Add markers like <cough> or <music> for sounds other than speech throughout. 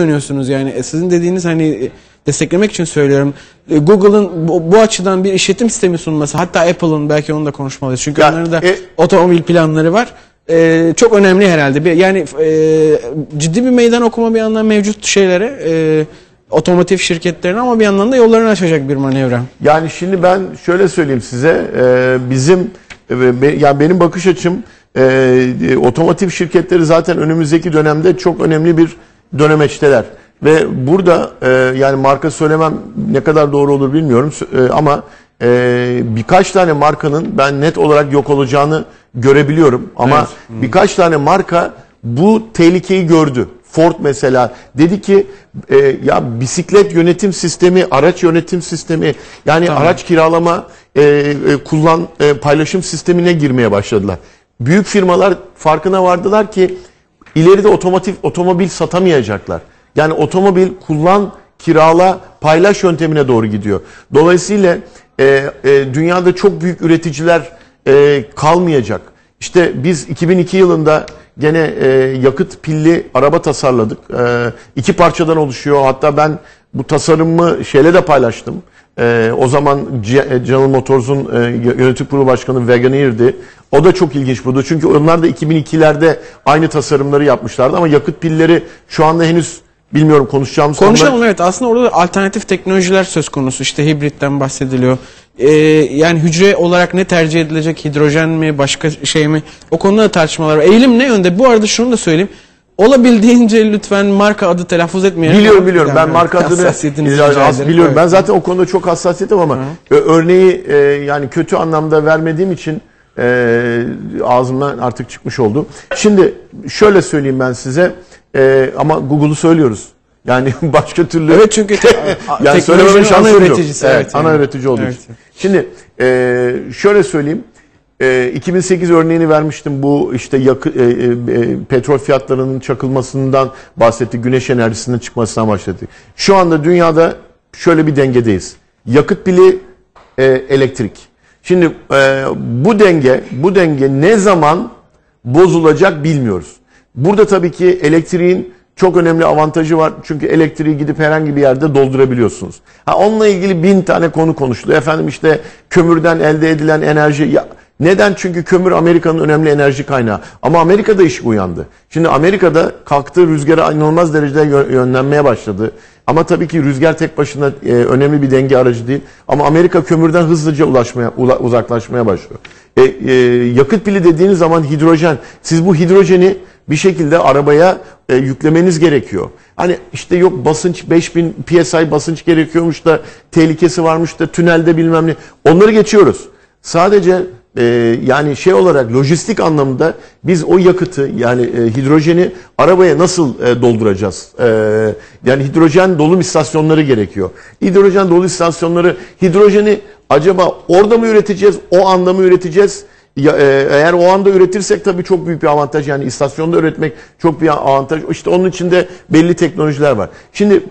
dönüyorsunuz yani E, sizin dediğiniz hani e, desteklemek için söylüyorum. E, Google'ın bu, bu açıdan bir işletim sistemi sunması hatta Apple'ın belki onu da konuşmalıyız. Çünkü Ya, onların da e- otomobil planları var. E, çok önemli herhalde. Bir, yani e, ciddi bir meydan okuma bir yandan mevcut şeylere e, otomotiv şirketlerine ama bir yandan da yollarını açacak bir manevra. Yani şimdi ben şöyle söyleyeyim size e, bizim e, be- yani benim bakış açım e, e, otomotiv şirketleri zaten önümüzdeki dönemde çok önemli bir dönemeçteler. Ve burada e, yani marka söylemem ne kadar doğru olur bilmiyorum e, ama e, birkaç tane markanın ben net olarak yok olacağını görebiliyorum. Ama birkaç tane marka bu tehlikeyi gördü. Ford mesela dedi ki e, ya bisiklet yönetim sistemi, araç yönetim sistemi yani araç kiralama, e, e, kullan e, paylaşım sistemine girmeye başladılar. Büyük firmalar farkına vardılar ki ileride otomotiv otomobil satamayacaklar. Yani otomobil kullan, kirala, paylaş yöntemine doğru gidiyor. Dolayısıyla e, e, dünyada çok büyük üreticiler e, kalmayacak. İşte biz 2002 yılında gene e, yakıt pilli araba tasarladık. E, iki parçadan oluşuyor. Hatta ben bu tasarımımı şeyle de paylaştım. E, o zaman e, General Motors'un e, yönetim kurulu başkanı Wagoneer'di. O da çok ilginç buldu. Çünkü onlar da 2002'lerde aynı tasarımları yapmışlardı ama yakıt pilleri şu anda henüz bilmiyorum konuşacağımız konular- Konuşalım evet aslında orada da alternatif teknolojiler söz konusu işte hibritten bahsediliyor. Ee, yani hücre olarak ne tercih edilecek hidrojen mi başka şey mi o konuda da tartışmalar var. Eğilim ne yönde bu arada şunu da söyleyeyim. Olabildiğince lütfen marka adı telaffuz etmeyelim. Biliyorum biliyorum. Ben marka adını hassasiyetinizi az biliyorum. Ben zaten o konuda çok hassasiyetim ama ö- örneği e, yani kötü anlamda vermediğim için e, ağzımdan artık çıkmış oldu. Şimdi şöyle söyleyeyim ben size e, ama Google'u söylüyoruz. Yani <laughs> başka türlü Evet, çünkü <laughs> te- yani teknolojinin söylememin ana şansım yok. üreticisi, evet ana yani. üretici olduğu Evet. için. Şimdi e, şöyle söyleyeyim. E, 2008 örneğini vermiştim. Bu işte yakı, e, e, e, petrol fiyatlarının çakılmasından bahsetti. Güneş enerjisinin çıkmasından bahsetti. Şu anda dünyada şöyle bir dengedeyiz. Yakıt pili e, elektrik. Şimdi e, bu denge bu denge ne zaman bozulacak bilmiyoruz. Burada tabii ki elektriğin çok önemli avantajı var. Çünkü elektriği gidip herhangi bir yerde doldurabiliyorsunuz. Ha onunla ilgili bin tane konu konuşuluyor. Efendim işte kömürden elde edilen enerji ya neden? Çünkü kömür Amerika'nın önemli enerji kaynağı. Ama Amerika'da iş uyandı. Şimdi Amerika'da kalktı rüzgara inanılmaz derecede yö- yönlenmeye başladı. Ama tabii ki rüzgar tek başına e, önemli bir denge aracı değil. Ama Amerika kömürden hızlıca ulaşmaya, ula- uzaklaşmaya başlıyor. E, e, yakıt pili dediğiniz zaman hidrojen. Siz bu hidrojeni bir şekilde arabaya e, yüklemeniz gerekiyor. Hani işte yok basınç 5000 psi basınç gerekiyormuş da tehlikesi varmış da tünelde bilmem ne. Onları geçiyoruz. Sadece e, yani şey olarak lojistik anlamda biz o yakıtı yani e, hidrojeni arabaya nasıl e, dolduracağız? E, yani hidrojen dolum istasyonları gerekiyor. Hidrojen dolu istasyonları hidrojeni acaba orada mı üreteceğiz, o anda mı üreteceğiz? Ya, e, eğer o anda üretirsek tabii çok büyük bir avantaj. Yani istasyonda üretmek çok bir avantaj. İşte onun içinde belli teknolojiler var. Şimdi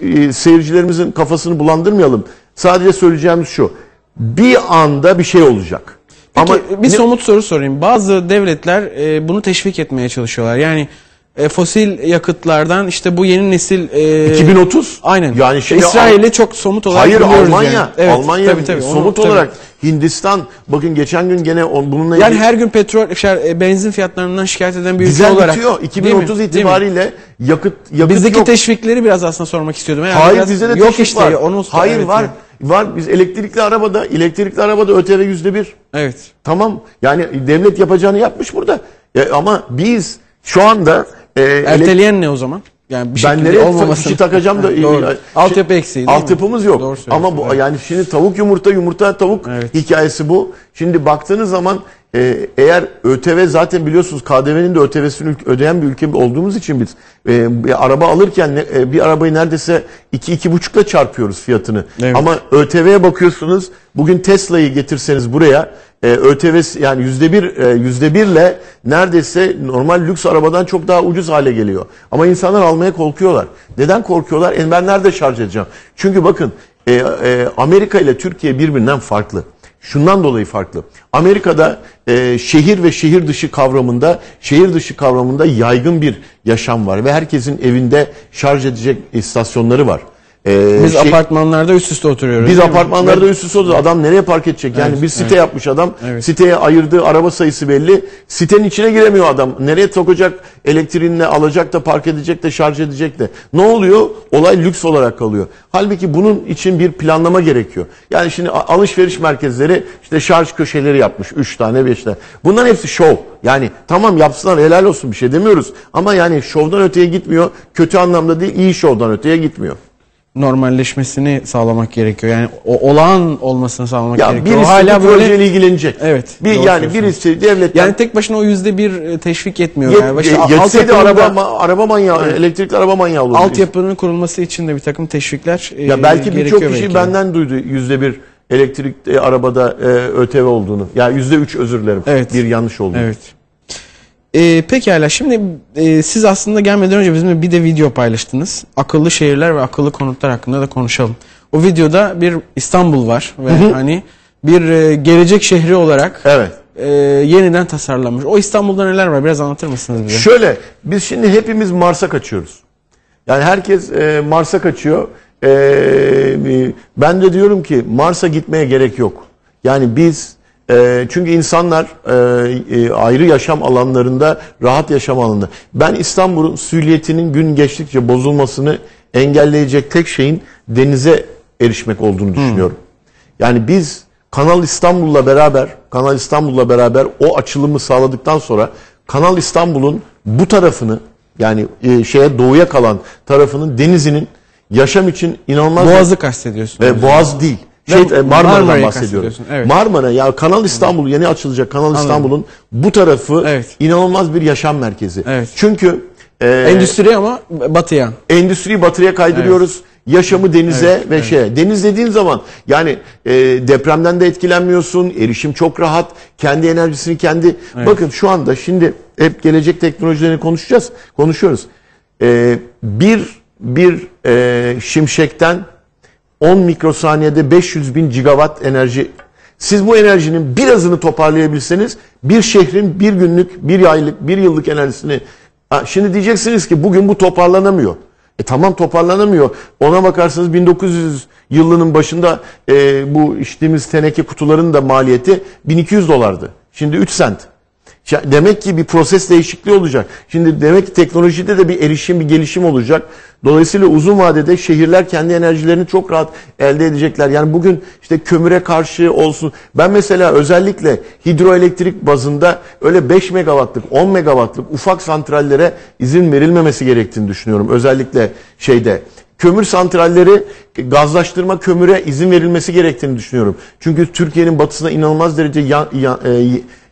e, seyircilerimizin kafasını bulandırmayalım. Sadece söyleyeceğimiz şu. Bir anda bir şey olacak. Peki Ama bir ne- somut soru sorayım. Bazı devletler e, bunu teşvik etmeye çalışıyorlar. Yani e, fosil yakıtlardan işte bu yeni nesil e, 2030 Aynen. Yani şimdi İsrail'i çok somut olarak Hayır biliyoruz Almanya. yani. Evet, Almanya tabii, tabii. Onu- somut tabii. olarak Hindistan bakın geçen gün gene on- bununla yani ilgili her gün petrol şey, e, benzin fiyatlarından şikayet eden bir ülke olarak. bitiyor. Değil mi? 2030 Değil mi? itibariyle yakıt yakıt Bizdeki yok. teşvikleri biraz aslında sormak istiyordum. Yani Hayır bizde de yok işte var. onu Hayır evet, var. evet. Var biz elektrikli arabada elektrikli arabada ÖTV yüzde bir. Evet. Tamam yani devlet yapacağını yapmış burada. E, ama biz şu anda e, Erteleyen ne o zaman? Yani bir ben nereye olmamasını. fişi takacağım da <laughs> Doğru. Altyapı şey- eksiği değil mi? Altyapımız yok. Doğru Ama bu evet. yani şimdi tavuk yumurta yumurta tavuk Evet. hikayesi bu. Şimdi baktığınız zaman e, eğer ÖTV zaten biliyorsunuz KDV'nin de ÖTV'sini ödeyen bir ülke olduğumuz için biz e, bir araba alırken e, bir arabayı neredeyse iki iki buçukla çarpıyoruz fiyatını. Evet. Ama ÖTV'ye bakıyorsunuz bugün Tesla'yı getirseniz buraya e, ÖTV yani yüzde bir e, yüzde birle neredeyse normal lüks arabadan çok daha ucuz hale geliyor. Ama insanlar almaya korkuyorlar. Neden korkuyorlar? E, ben nerede şarj edeceğim? Çünkü bakın e, e, Amerika ile Türkiye birbirinden farklı. Şundan dolayı farklı. Amerika'da e, şehir ve şehir dışı kavramında, şehir dışı kavramında yaygın bir yaşam var ve herkesin evinde şarj edecek istasyonları var. E, Biz şey- apartmanlarda üst üste oturuyoruz. biz değil mi? apartmanlarda üst üste oturuyoruz. Adam nereye park edecek? Yani Evet, bir site evet. yapmış adam. Evet. Siteye ayırdığı araba sayısı belli. Sitenin içine giremiyor adam. Nereye sokacak? Elektriğini alacak da park edecek de şarj edecek de. Ne oluyor? Olay lüks olarak kalıyor. Halbuki bunun için bir planlama gerekiyor. Yani şimdi alışveriş merkezleri işte şarj köşeleri yapmış. 3 tane 5 tane. Bunların hepsi şov. Yani tamam yapsınlar helal olsun bir şey demiyoruz. Ama yani şovdan öteye gitmiyor. Kötü anlamda değil iyi şovdan öteye gitmiyor. Normalleşmesini sağlamak gerekiyor. Yani o olağan olmasını sağlamak Ya gerekiyor. birisi O hala bu böyle projeyle ilgilenecek. Evet, Bir, yani birisi devletten yani tek başına o yüzde bir e, teşvik etmiyor. yet, yani. İşte ye- yetseydi araba da- araba manyağı, elektrikli araba manyağı olurdu. altyapının kurulması için de bir takım teşvikler e, Ya belki birçok kişi belki. benden duydu yüzde bir elektrikli arabada e, ÖTV olduğunu. Ya yüzde üç özür dilerim. Evet. Bir yanlış oldu. Evet. Ee, pekala şimdi e, siz aslında gelmeden önce bizimle bir de video paylaştınız. Akıllı şehirler ve akıllı konutlar hakkında da konuşalım. O videoda bir İstanbul var ve hani bir e, gelecek şehri olarak Evet. e, yeniden tasarlanmış. O İstanbul'da neler var biraz anlatır mısınız bize? Şöyle biz şimdi hepimiz Mars'a kaçıyoruz. Yani herkes e, Mars'a kaçıyor. E, e, ben de diyorum ki Mars'a gitmeye gerek yok. Yani biz e, çünkü insanlar e, e, ayrı yaşam alanlarında rahat yaşam alanında. Ben İstanbul'un sülliyetinin gün geçtikçe bozulmasını engelleyecek tek şeyin denize erişmek olduğunu düşünüyorum. Yani biz Kanal İstanbul'la beraber Kanal İstanbul'la beraber o açılımı sağladıktan sonra Kanal İstanbul'un bu tarafını yani e, şeye doğuya kalan tarafının denizinin yaşam için inanılmaz Boğaz'ı kastediyorsunuz. ve Boğaz değil. Şey, e, Marmara'dan Marmara'yı bahsediyorum. evet. Marmara ya Kanal İstanbul yeni açılacak Kanal İstanbul'un bu tarafı Evet. inanılmaz bir yaşam merkezi. Evet. Çünkü e, Endüstri ama batıya. endüstriyi batıya kaydırıyoruz. Yaşamı denize ve şeye. Deniz dediğin zaman yani e, depremden de etkilenmiyorsun. Erişim çok rahat. Kendi enerjisini kendi. Bakın şu anda şimdi hep gelecek teknolojilerini konuşacağız. Konuşuyoruz. E, bir bir e, şimşekten 10 mikrosaniyede 500 bin gigawatt enerji. Siz bu enerjinin birazını toparlayabilseniz bir şehrin bir günlük, bir aylık, bir yıllık enerjisini... Ha, şimdi diyeceksiniz ki bugün bu toparlanamıyor. E tamam toparlanamıyor. Ona bakarsanız 1900 yılının başında e, bu içtiğimiz teneke kutuların da maliyeti 1200 dolardı. Şimdi 3 sent. Demek ki bir proses değişikliği olacak. Şimdi demek ki teknolojide de bir erişim, bir gelişim olacak. Dolayısıyla uzun vadede şehirler kendi enerjilerini çok rahat elde edecekler. Yani bugün işte kömüre karşı olsun. Ben mesela özellikle hidroelektrik bazında öyle 5 megawattlık, 10 megawattlık ufak santrallere izin verilmemesi gerektiğini düşünüyorum. Özellikle şeyde kömür santralleri gazlaştırma kömüre izin verilmesi gerektiğini düşünüyorum. Çünkü Türkiye'nin batısında inanılmaz derece ya- ya- e,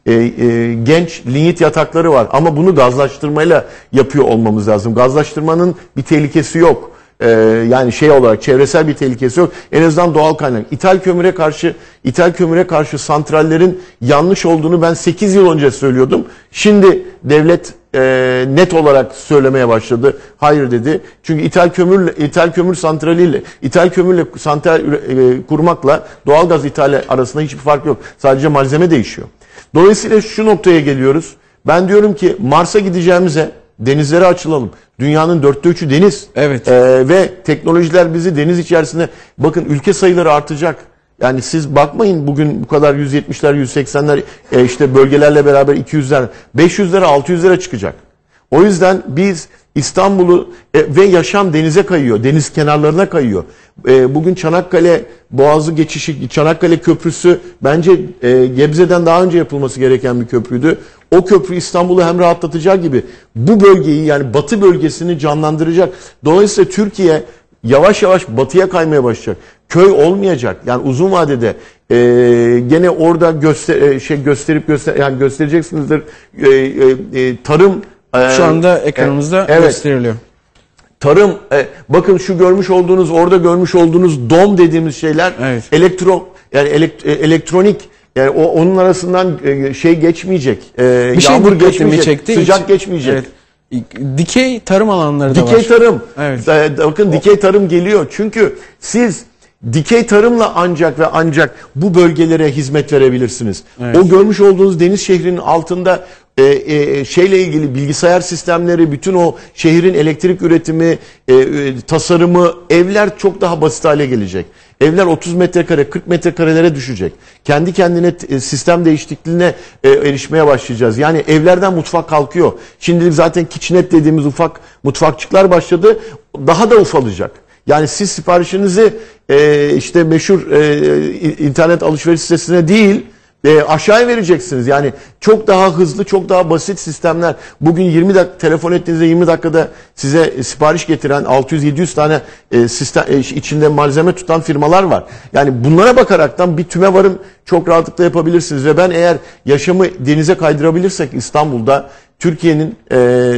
e, e, genç linyit yatakları var. Ama bunu gazlaştırmayla yapıyor olmamız lazım. Gazlaştırmanın bir tehlikesi yok. E, yani şey olarak çevresel bir tehlikesi yok. En azından doğal kaynak. İthal kömüre karşı ithal kömüre karşı santrallerin yanlış olduğunu ben 8 yıl önce söylüyordum. Şimdi devlet e, net olarak söylemeye başladı. Hayır dedi. Çünkü ithal kömürle ithal kömür santraliyle ithal kömürle santral e, kurmakla doğalgaz ithali arasında hiçbir fark yok. Sadece malzeme değişiyor. Dolayısıyla şu noktaya geliyoruz. Ben diyorum ki Mars'a gideceğimize denizlere açılalım. Dünyanın dörtte üçü deniz. Evet. Ee, ve teknolojiler bizi deniz içerisinde bakın ülke sayıları artacak. Yani siz bakmayın bugün bu kadar 170'ler 180'ler e, işte bölgelerle beraber 200'ler 500'lere 600'lere çıkacak. O yüzden biz İstanbul'u e, ve yaşam denize kayıyor. Deniz kenarlarına kayıyor. E, bugün Çanakkale Boğazı geçişi, Çanakkale Köprüsü bence e, Gebze'den daha önce yapılması gereken bir köprüydü. O köprü İstanbul'u hem rahatlatacağı gibi bu bölgeyi yani batı bölgesini canlandıracak. Dolayısıyla Türkiye yavaş yavaş batıya kaymaya başlayacak. Köy olmayacak. Yani uzun vadede e, gene orada göster e, şey gösterip göster yani göstereceksinizdir. E, e, e, tarım Şu anda ekranımızda evet. gösteriliyor. Tarım, e, bakın şu görmüş olduğunuz, orada görmüş olduğunuz dom dediğimiz şeyler, Evet. elektro, yani elekt- e, elektronik, yani o onun arasından e, şey geçmeyecek, e, Bir şey yağmur geçmeyecek, çekti. sıcak geçmeyecek. Evet. Dikey tarım alanları da Dikey var. tarım. Evet. E, bakın dikey tarım geliyor. Çünkü siz Dikey tarımla ancak ve ancak bu bölgelere hizmet verebilirsiniz. Evet. O görmüş olduğunuz deniz şehrinin altında e, e, şeyle ilgili bilgisayar sistemleri, bütün o şehrin elektrik üretimi, e, e, tasarımı, evler çok daha basit hale gelecek. Evler 30 metrekare, 40 metrekarelere düşecek. Kendi kendine e, sistem değişikliğine e, erişmeye başlayacağız. Yani evlerden mutfak kalkıyor. Şimdilik zaten kitchenette dediğimiz ufak mutfakçıklar başladı. Daha da ufalacak. Yani siz siparişinizi e, işte meşhur internet alışveriş sitesine değil e, aşağıya vereceksiniz. Yani çok daha hızlı, çok daha basit sistemler. Bugün 20 dakika telefon ettiğinizde 20 dakikada size sipariş getiren 600-700 tane e, sistem e, içinde malzeme tutan firmalar var. Yani bunlara bakaraktan bir tüme varım çok rahatlıkla yapabilirsiniz ve ben eğer yaşamı denize kaydırabilirsek İstanbul'da Türkiye'nin e,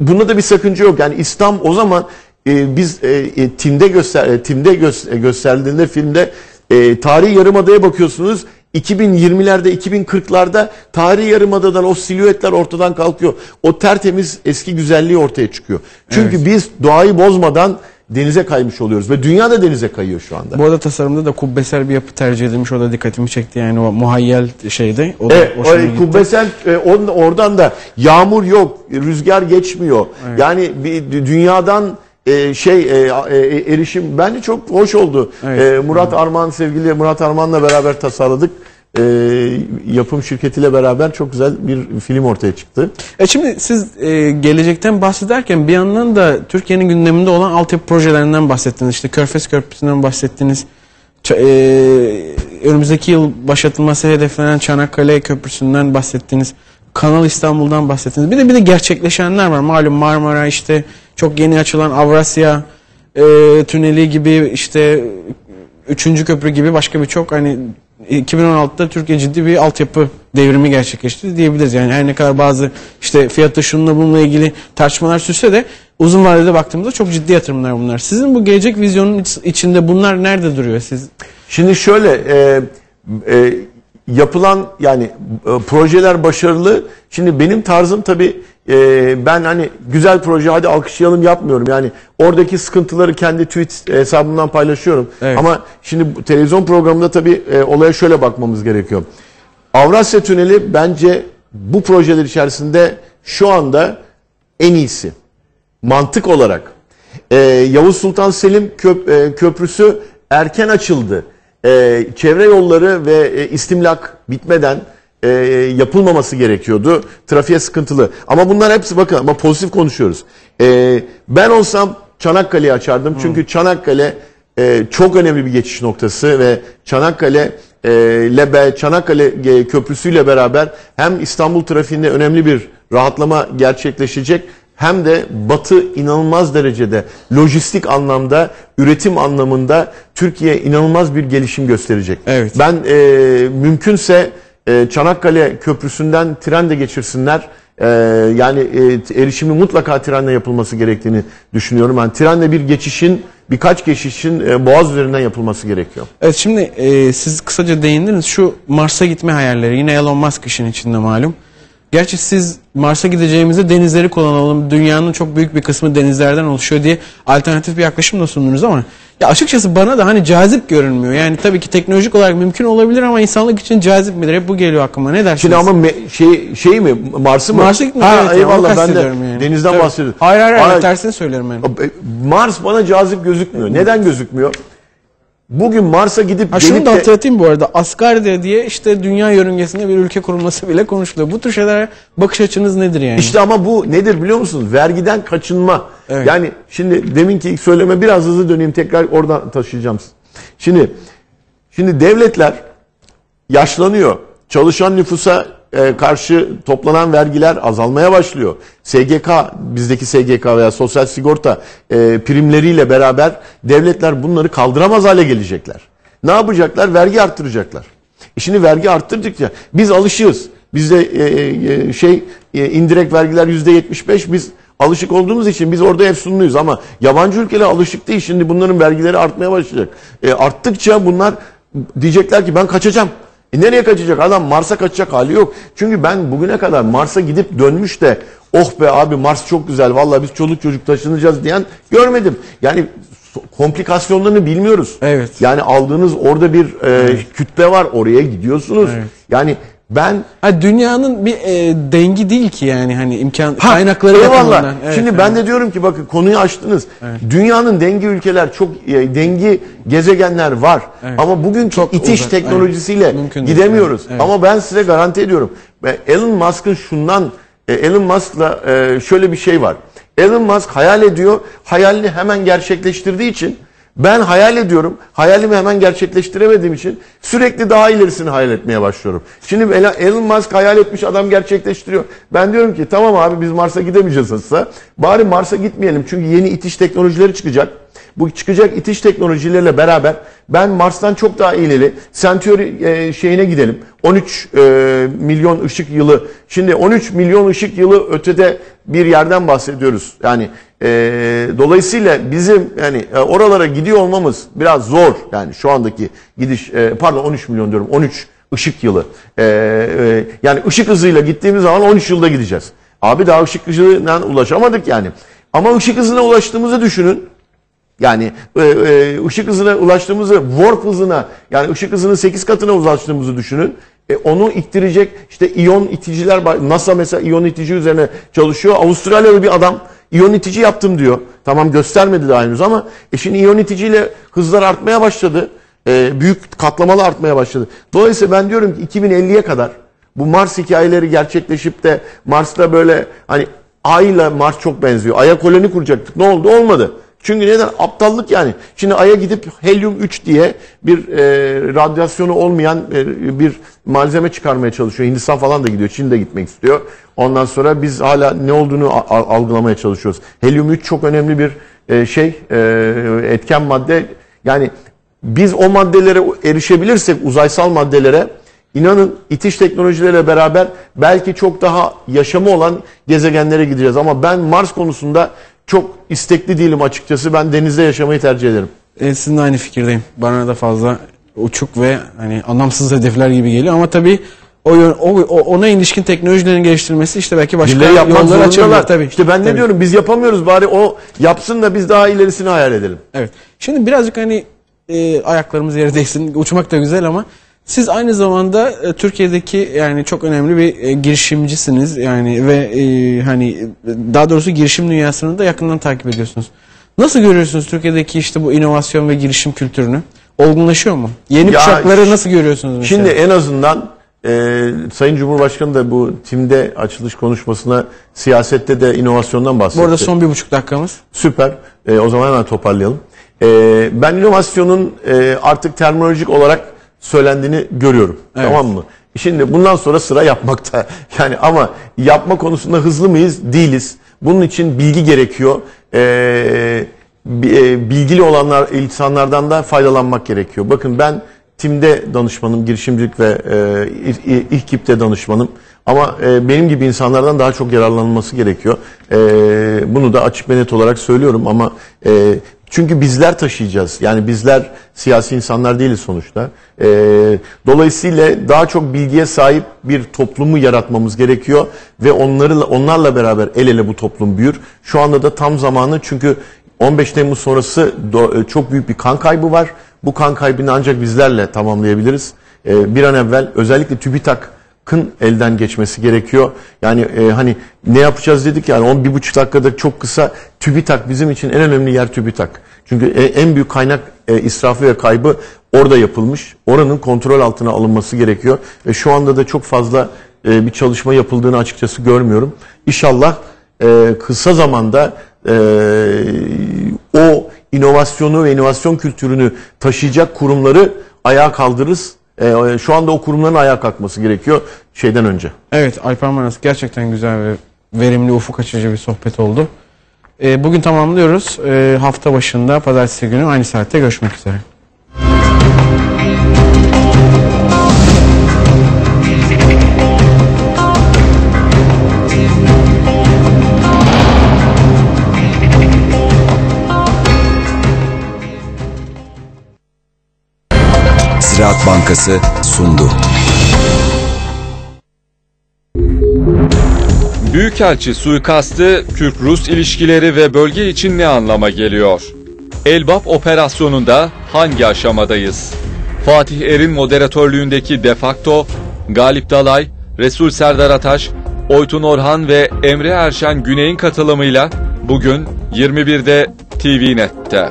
bunda da bir sakınca yok. Yani İstanbul o zaman e, biz e, e, timde göster e, timde gö- e, gösterildiğinde filmde e, tarihi yarımadaya bakıyorsunuz. 2020'lerde 2040'larda tarihi yarımadadan o silüetler ortadan kalkıyor. O tertemiz eski güzelliği ortaya çıkıyor. Çünkü biz doğayı bozmadan denize kaymış oluyoruz ve dünya da denize kayıyor şu anda. Bu arada tasarımda da kubbesel bir yapı tercih edilmiş. O da dikkatimi çekti yani o muhayyel şeyde. O da Evet, o kubbesel e, on- oradan da yağmur yok, rüzgar geçmiyor. Yani bir dü- dünyadan e, şey e, a- e, erişim bence çok hoş oldu. Evet. E, Murat Arman sevgili Murat Arman'la beraber tasarladık. E, yapım şirketiyle beraber çok güzel bir film ortaya çıktı. E şimdi siz e, gelecekten bahsederken bir yandan da Türkiye'nin gündeminde olan altyapı projelerinden bahsettiniz. İşte Körfez Köprüsü'nden bahsettiniz. Ç- e, önümüzdeki yıl başlatılması hedeflenen Çanakkale Köprüsü'nden bahsettiniz. Kanal İstanbul'dan bahsettiniz. Bir de bir de gerçekleşenler var. Malum Marmara işte çok yeni açılan Avrasya e, tüneli gibi işte üçüncü köprü gibi başka birçok hani 2016'da Türkiye ciddi bir altyapı devrimi gerçekleşti diyebiliriz. Yani her ne kadar bazı işte fiyatı şununla bununla ilgili tartışmalar sürse de uzun vadede baktığımızda çok ciddi yatırımlar bunlar. Sizin bu gelecek vizyonun iç- içinde bunlar nerede duruyor siz? Şimdi şöyle e, e, yapılan yani e, projeler başarılı. Şimdi benim tarzım tabii e, ben hani güzel proje hadi alkışlayalım yapmıyorum. Yani oradaki sıkıntıları kendi tweet hesabımdan paylaşıyorum. Evet. Ama şimdi televizyon programında tabii e, olaya şöyle bakmamız gerekiyor. Avrasya Tüneli bence bu projeler içerisinde şu anda en iyisi. Mantık olarak. Ee, Yavuz Sultan Selim Köp- e, Köprüsü erken açıldı. Ee, çevre yolları ve e, istimlak bitmeden e, yapılmaması gerekiyordu. Trafiğe sıkıntılı. Ama bunlar hepsi bakın ama pozitif konuşuyoruz. Ee, ben olsam Çanakkale'yi açardım. Çünkü Çanakkale e, çok önemli bir geçiş noktası ve Çanakkale e, ile be- Çanakkale e, Köprüsü ile beraber hem İstanbul trafiğinde önemli bir rahatlama gerçekleşecek hem de Batı inanılmaz derecede lojistik anlamda, üretim anlamında Türkiye inanılmaz bir gelişim gösterecek. Evet. Ben e, mümkünse e, Çanakkale Köprüsü'nden tren de geçirsinler. E, yani e, erişimi mutlaka trenle yapılması gerektiğini düşünüyorum. Yani trenle bir geçişin, birkaç geçişin Boğaz üzerinden yapılması gerekiyor. Evet şimdi siz kısaca değindiniz şu Mars'a gitme hayalleri yine Elon Musk işin içinde malum. Gerçi siz Mars'a gideceğimizde denizleri kullanalım. Dünyanın çok büyük bir kısmı denizlerden oluşuyor diye alternatif bir yaklaşım da sundunuz ama ya açıkçası bana da hani cazip görünmüyor. Yani tabii ki teknolojik olarak mümkün olabilir ama insanlık için cazip midir? Hep bu geliyor aklıma. Ne dersiniz? Şimdi ama me- şey şey mi Mars'ı mı? Mars'a gitmek evet, eyvallah ben de yani. denizden bahsediyorum. Hayır hayır, hayır tersini söylüyorum ben. E, Mars bana cazip gözükmüyor. Neden gözükmüyor? Bugün Mars'a gidip Ha şunu da hatırlatayım bu arada. Asgardia diye işte dünya yörüngesinde bir ülke kurulması bile konuşuluyor. Bu tür şeylere bakış açınız nedir yani? İşte ama bu nedir biliyor musunuz? Vergiden kaçınma. Evet. Yani şimdi deminki ilk söyleme biraz hızlı döneyim tekrar oradan taşıyacağım. Şimdi şimdi devletler yaşlanıyor. Çalışan nüfusa e, karşı toplanan vergiler azalmaya başlıyor. SGK bizdeki SGK veya sosyal sigorta e, primleriyle beraber devletler bunları kaldıramaz hale gelecekler. Ne yapacaklar? Vergi arttıracaklar. E şimdi vergi arttırdıkça biz alışığız. Bizde e, şey indirekt vergiler yüzde 75 biz alışık olduğumuz için biz orada efsunluyuz ama yabancı ülkeler alışık değil. Şimdi bunların vergileri artmaya başlayacak. E, arttıkça bunlar diyecekler ki ben kaçacağım. E nereye kaçacak? Adam Mars'a kaçacak hali yok. Çünkü ben bugüne kadar Mars'a gidip dönmüş de oh be abi Mars çok güzel vallahi biz çoluk çocuk taşınacağız diyen görmedim. Yani komplikasyonlarını bilmiyoruz. Evet. Yani aldığınız orada bir e, kütle var oraya gidiyorsunuz. Yani ben Ha, dünyanın bir e, dengi değil ki yani hani imkan Ha, kaynakları eyvallah. bakımından. Evet, Şimdi evet. ben de diyorum ki bakın konuyu açtınız. Dünyanın dengi ülkeler çok e, dengi gezegenler var. Ama bugün Çok itiş uzak, teknolojisiyle evet. Mümkün değil, gidemiyoruz. evet, evet. Ama ben size garanti ediyorum. Ve Elon Musk'ın şundan e, Elon Musk'la e, şöyle bir şey var. Elon Musk hayal ediyor. Hayalini hemen gerçekleştirdiği için ben hayal ediyorum. Hayalimi hemen gerçekleştiremediğim için sürekli daha ilerisini hayal etmeye başlıyorum. Şimdi Elon Musk hayal etmiş adam gerçekleştiriyor. Ben diyorum ki tamam abi biz Mars'a gidemeyeceğiz aslında. Bari Mars'a gitmeyelim çünkü yeni itiş teknolojileri çıkacak. Bu çıkacak itiş teknolojilerle beraber ben Mars'tan çok daha ileri Centauri e, şeyine gidelim. 13 e, milyon ışık yılı. Şimdi 13 milyon ışık yılı ötede bir yerden bahsediyoruz. Yani e, dolayısıyla bizim yani e, oralara gidiyor olmamız biraz zor. Yani şu andaki gidiş e, pardon 13 milyon diyorum 13 ışık yılı. E, e, yani ışık hızıyla gittiğimiz zaman 13 yılda gideceğiz. Abi daha ışık hızına ulaşamadık yani. Ama ışık hızına ulaştığımızı düşünün. Yani e, e, ışık hızına ulaştığımızı, warp hızına yani ışık hızının 8 katına ulaştığımızı düşünün. E, onu ittirecek işte iyon iticiler. NASA mesela iyon itici üzerine çalışıyor. Avustralyalı bir adam iyon itici yaptım diyor. Tamam göstermedi daha henüz ama e şimdi iyon iticiyle hızlar artmaya başladı. E, büyük katlamalı artmaya başladı. Dolayısıyla ben diyorum ki 2050'ye kadar bu Mars hikayeleri gerçekleşip de Mars'ta böyle hani Ay'la Mars çok benziyor. Ay'a koloni kuracaktık. Ne oldu? Olmadı. Çünkü neden? Aptallık yani. Şimdi Ay'a gidip helyum 3 diye bir e, radyasyonu olmayan e, bir malzeme çıkarmaya çalışıyor. Hindistan falan da gidiyor. Çin de gitmek istiyor. Ondan sonra biz hala ne olduğunu algılamaya çalışıyoruz. Helyum 3 çok önemli bir e, şey, e, etken madde. Yani biz o maddelere erişebilirsek, uzaysal maddelere İnanın itiş teknolojileriyle beraber belki çok daha yaşamı olan gezegenlere gideceğiz. Ama ben Mars konusunda çok istekli değilim açıkçası. Ben denizde yaşamayı tercih ederim. E, sizinle aynı fikirdeyim. Bana da fazla uçuk ve hani anlamsız hedefler gibi geliyor ama tabii o, o, ona ilişkin teknolojilerin geliştirilmesi işte belki başka Birileri yapmak yollar açabilir tabii. İşte ben ne Tabii. diyorum biz yapamıyoruz bari o yapsın da biz daha ilerisini hayal edelim. Evet. Şimdi birazcık hani e, ayaklarımız yere değsin. Uçmak da güzel ama siz aynı zamanda e, Türkiye'deki yani çok önemli bir e, girişimcisiniz yani ve e, hani daha doğrusu girişim dünyasını da yakından takip ediyorsunuz. Nasıl görüyorsunuz Türkiye'deki işte bu inovasyon ve girişim kültürünü? Olgunlaşıyor mu? Yeni Ya kuşakları nasıl görüyorsunuz mesela? Şimdi en azından e, Sayın Cumhurbaşkanı da bu timde açılış konuşmasına siyasette de inovasyondan bahsetti. bu arada son bir buçuk dakikamız. Süper. E, o zaman hemen toparlayalım. E, ben inovasyonun e, artık terminolojik olarak söylendiğini görüyorum. Evet. Tamam mı? Şimdi bundan sonra sıra yapmakta. <laughs> Yani ama yapma konusunda hızlı mıyız? Değiliz. Bunun için bilgi gerekiyor. E, bi- e, bilgili olanlar insanlardan da faydalanmak gerekiyor. Bakın ben timde danışmanım, girişimcilik ve e, İHKİP'te danışmanım. Ama e, benim gibi insanlardan daha çok yararlanılması gerekiyor. E, bunu da açık ve net olarak söylüyorum ama e, çünkü bizler taşıyacağız. Yani bizler siyasi insanlar değiliz sonuçta. E, dolayısıyla daha çok bilgiye sahip bir toplumu yaratmamız gerekiyor ve onları onlarla beraber el ele bu toplum büyür. Şu anda da tam zamanı çünkü 15 Temmuz sonrası do- e, çok büyük bir kan kaybı var. Bu kan kaybını ancak bizlerle tamamlayabiliriz. E, bir an evvel özellikle TÜBİTAK'ın elden geçmesi gerekiyor. Yani e, hani ne yapacağız dedik yani 10 bir buçuk dakikada çok kısa TÜBİTAK bizim için en önemli yer TÜBİTAK. Çünkü e, en büyük kaynak e, israfı ve kaybı orada yapılmış. Oranın kontrol altına alınması gerekiyor. Ve şu anda da çok fazla e, bir çalışma yapıldığını açıkçası görmüyorum. İnşallah e, kısa zamanda e, o inovasyonu ve inovasyon kültürünü taşıyacak kurumları ayağa kaldırırız. E, şu anda o kurumların ayağa kalkması gerekiyor şeyden önce. Evet Alper Manas gerçekten güzel ve verimli ufuk açıcı bir sohbet oldu. E, bugün tamamlıyoruz. E, hafta başında pazartesi günü aynı saatte görüşmek üzere. Ziraat Bankası sundu. Büyükelçi suikastı, Türk-Rus ilişkileri ve bölge için ne anlama geliyor? Elbap operasyonunda hangi aşamadayız? Fatih Er'in moderatörlüğündeki defakto, Galip Dalay, Resul Serdar Ataş, Oytun Orhan ve Emre Erşen Güney'in katılımıyla bugün 21'de TVNet'te.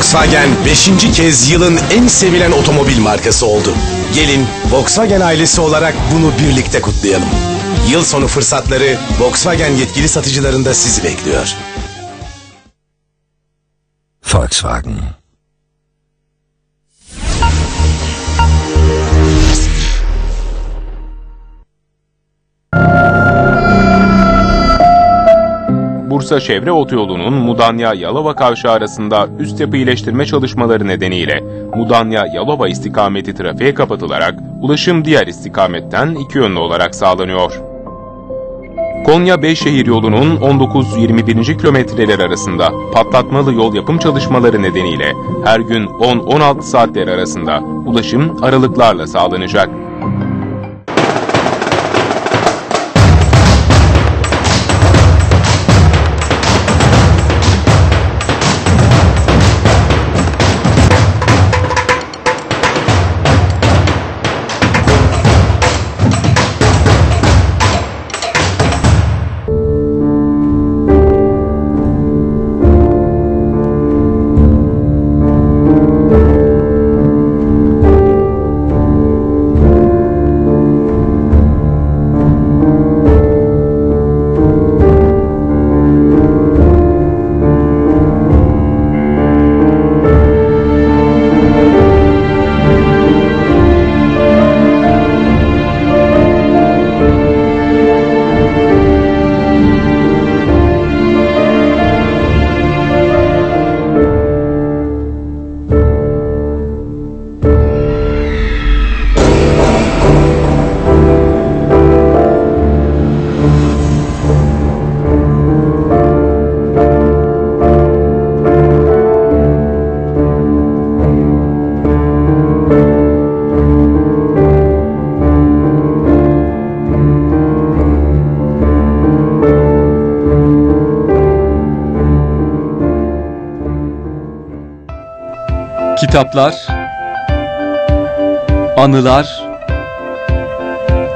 Volkswagen 5. kez yılın en sevilen otomobil markası oldu. Gelin Volkswagen ailesi olarak bunu birlikte kutlayalım. Yıl sonu fırsatları Volkswagen yetkili satıcılarında sizi bekliyor. Volkswagen. Bursa Çevre Otoyolu'nun Mudanya-Yalova kavşağı arasında üst yapı iyileştirme çalışmaları nedeniyle Mudanya-Yalova istikameti trafiğe kapatılarak ulaşım diğer istikametten iki yönlü olarak sağlanıyor. Konya Beyşehir yolunun 19-21. kilometreler arasında patlatmalı yol yapım çalışmaları nedeniyle her gün 10-16 saatler arasında ulaşım aralıklarla sağlanacak. Kitaplar, anılar,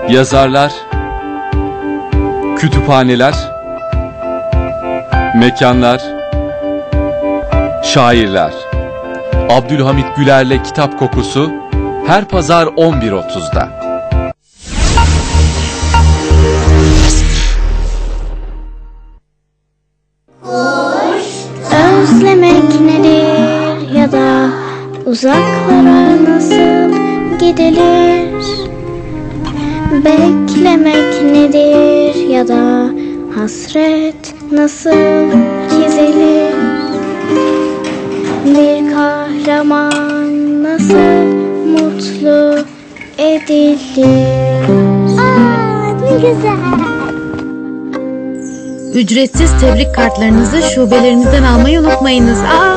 yazarlar, kütüphaneler, mekanlar, şairler. Abdülhamit Güler'le Kitap Kokusu her pazar 11.30'da. uzaklara nasıl gidilir? Beklemek nedir ya da hasret nasıl çizilir? Bir kahraman nasıl mutlu edilir? Aa, ne güzel. Ücretsiz tebrik kartlarınızı şubelerimizden almayı unutmayınız. Aa,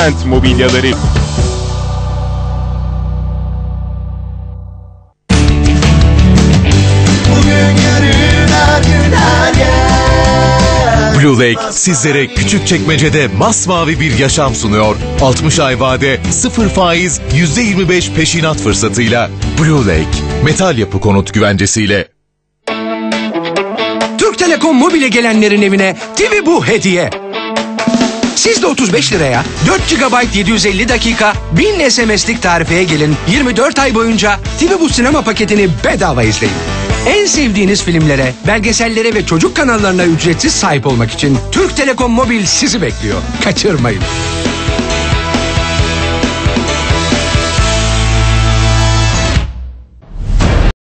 Kent Mobilyaları. Blue Lake sizlere küçük çekmecede masmavi bir yaşam sunuyor. 60 ay vade, 0 faiz, %25 peşinat fırsatıyla. Blue Lake, metal yapı konut güvencesiyle. Türk Telekom Mobil'e gelenlerin evine TV Bu hediye. Siz de 35 liraya 4 GB 750 dakika 1000 SMS'lik tarifeye gelin 24 ay boyunca TV Bu sinema paketini bedava izleyin. En sevdiğiniz filmlere, belgesellere ve çocuk kanallarına ücretsiz sahip olmak için Türk Telekom Mobil sizi bekliyor. Kaçırmayın.